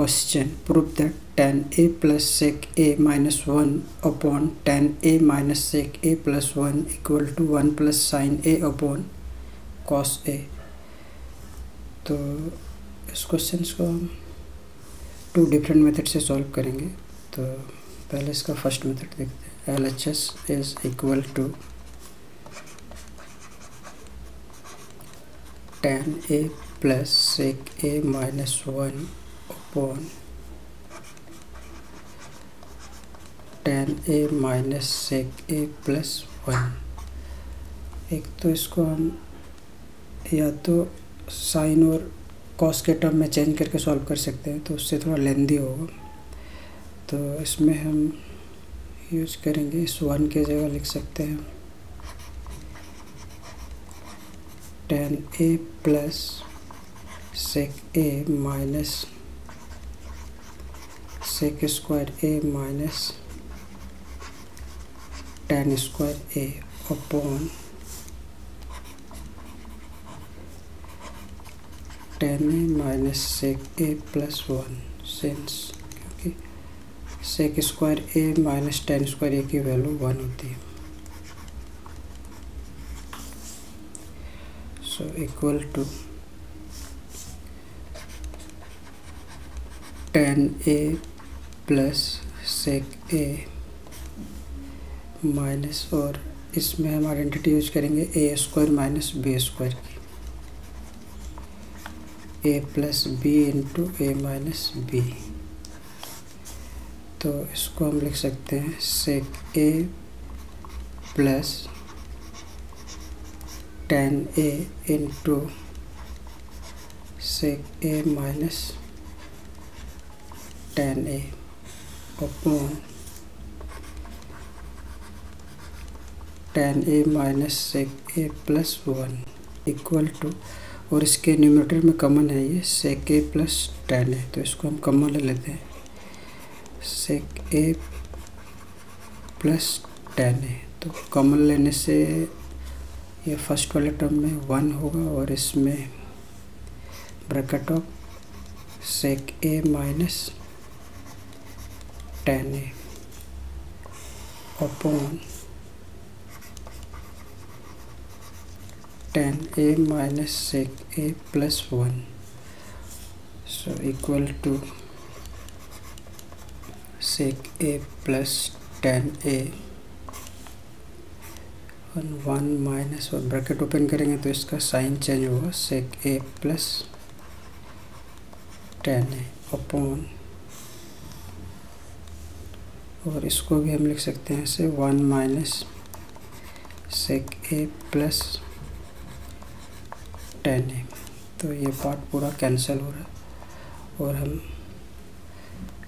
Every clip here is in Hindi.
question prove that tan a plus sec a minus 1 upon tan a minus sec a plus 1 equal to 1 plus sin a upon cos a तो इस क्वेश्चन को हम टू डिफरेंट मेथड से सॉल्व करेंगे तो पहले इसका फ़र्स्ट मेथड देखते हैं L H S is equal to tan A plus sec A minus one upon tan A minus sec A plus one एक तो इसको हम या तो साइन और कॉस के टर्म में चेंज करके सॉल्व कर सकते हैं तो उससे थोड़ा लेंदी होगा। तो इसमें हम यूज़ करेंगे, इस वन के जगह लिख सकते हैं। Tan A plus sec A minus sec square A minus tan square A upon tan A minus sec A plus one since क्योंकि sec square A minus tan square A की वैल्यू वन होती है. So equal to tan A plus sec A minus और इसमें हम आइडेंटिटी यूज़ करेंगे A square minus B square की। A plus B into A minus B तो इसको हम लिख सकते हैं sec A plus tan A into sec A minus tan A upon tan A minus sec A plus one equal to और इसके न्यूमेटर में कॉमन है ये सेक ए प्लस टेन ए तो इसको हम कॉमन ले लेते हैं। Sec A plus tan A तो कॉमन लेने से ये फ़र्स्ट वाले टर्म में वन होगा और इसमें bracket of sec A minus tan A. Upon tan A minus sec A plus one so equal to sec A plus tan A. One minus और ब्रैकेट ओपन करेंगे तो इसका साइन चेंज होगा। Sec A plus tan A upon और इसको भी हम लिख सकते हैं ऐसे, one minus sec A plus tan A तो ये पार्ट पूरा कैंसिल हो रहा है। और हम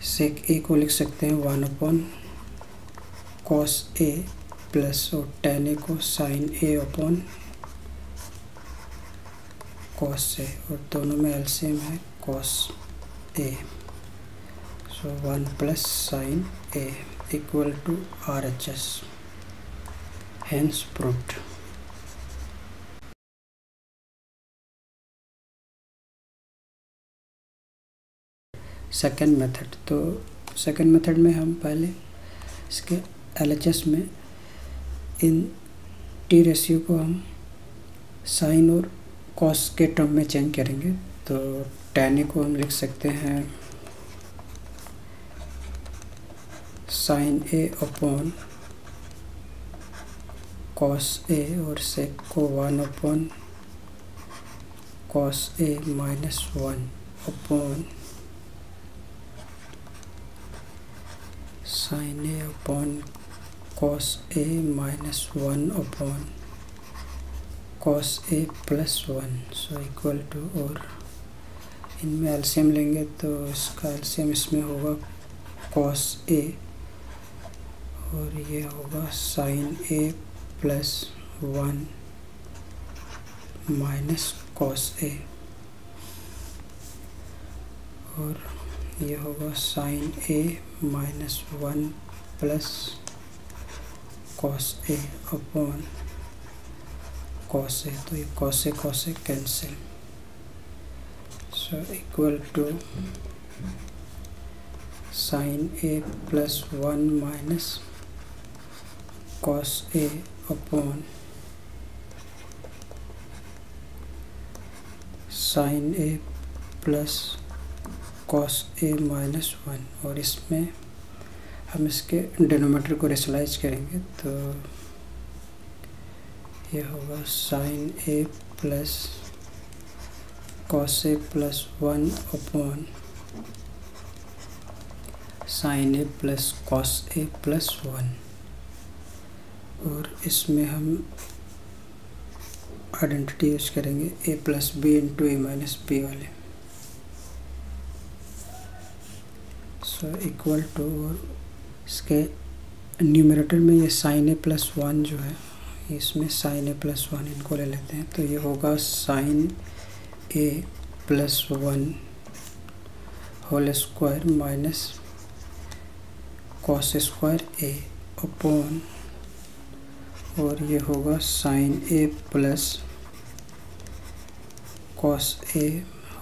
सेक ए को लिख सकते हैं one upon cos A plus और टेन ए को sin A upon cos A और दोनों में एलसीएम है cos A so 1 plus sine a equal to RHS hence proved. Second method तो सेकेंड मेथड में हम पहले इसके एल में इन टी रेशियो को हम साइन और कॉस के टर्म में चेंज करेंगे। तो टेन को हम लिख सकते हैं sin A upon cos A और सेक को one upon cos A minus one upon sin A upon cos A minus one upon cos A plus one so equal to और. इनमें एल्शियम लेंगे तो इसका एल्शियम इसमें होगा कॉस ए और ये होगा sin A plus one minus cos A और ये होगा sin A minus one plus cos A upon cos A तो ये cos A cos A cancel so equal to sin A plus one minus cos A upon sin A plus cos A minus one और इसमें हम इसके डिनोमीटर को रेशलाइज करेंगे तो ये होगा sin A plus cos A plus one upon sin A plus cos A plus one और इसमें हम आइडेंटिटी यूज़ करेंगे A plus B into A minus B वाले। सो इक्वल टू और इसके न्यूमरेटर में ये साइन ए प्लस वन जो है, इसमें साइन ए प्लस वन इनको ले लेते हैं। तो ये होगा sin A plus one whole square minus cos square A upon और ये होगा sin A plus cos A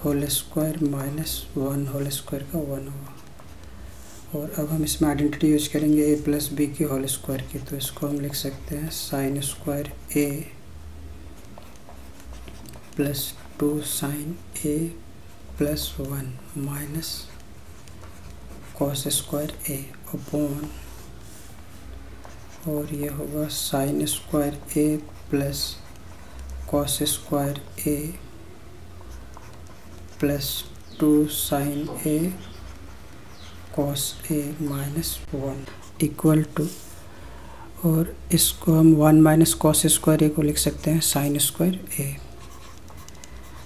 whole square minus one whole square का वन होगा। और अब हम इसमें आइडेंटिटी यूज़ करेंगे ए प्लस बी की होल स्क्वायर की तो इसको हम लिख सकते हैं sin square A plus two sin A plus one minus cos square A upon और ये होगा sin square A plus cos square A plus two sin A cos A minus one equal to और इसको हम one minus cos square A को लिख सकते हैं sin square A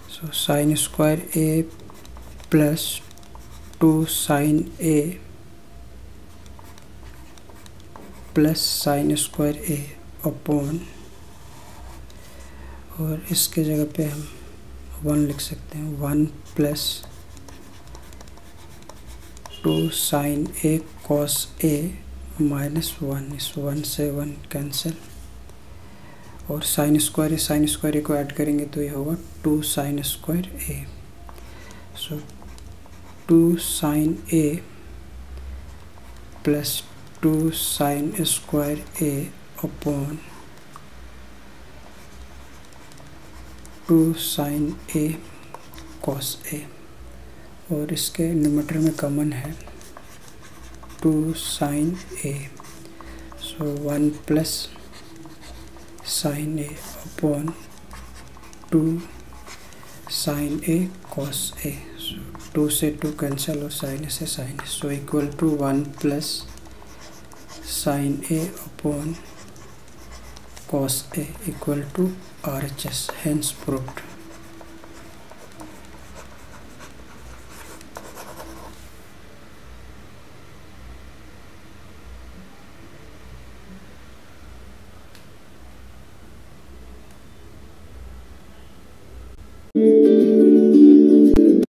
so sin square A plus two sin A plus sin square A upon, और इसके जगह पे हम वन लिख सकते हैं, one plus two sin A cos A minus one, इस वन से वन कैंसिल। और sin square A, sin square A को ऐड करेंगे तो ये होगा two sin square A. So two sin A plus two sin square A upon two sin A cos A. और इसके न्यूमेटर में कॉमन है। Two sin A. So one plus sin A upon two sin A cos A. Two से टू कैंसिल और साइन से sin. So equal to one plus sin A upon cos A equal to RHS hence proved.